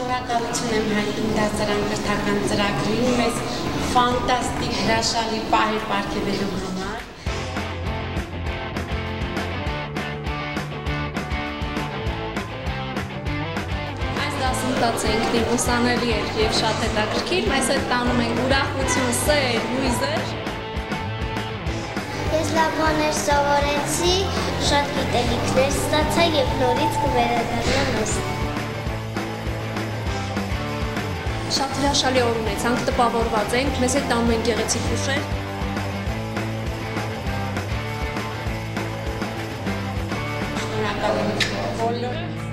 Շնորհակալություն եմ հայտնում դասարան կրթական ծրագրին մեզ ֆանտաստիկ հրաշալի պահեր ապարգևելու համար։ Այս դասընթացը ինքնին ուսանելի էր եւ շատ հետաքրքիր։ Մեզ հետ տանում են ուրախություն, սեր, հույզեր։ Ես լավ բաներ սովորեցի, շատ գիտելիքներ ստացա եւ նորից կվերադառնամ այստեղ։ Շատ հրաշալի օր ունեցանք, տպավորված ենք, մեզ հետ տանում են գեղեցիկ ուշեր։ Շնորհակալ եմ բոլորը։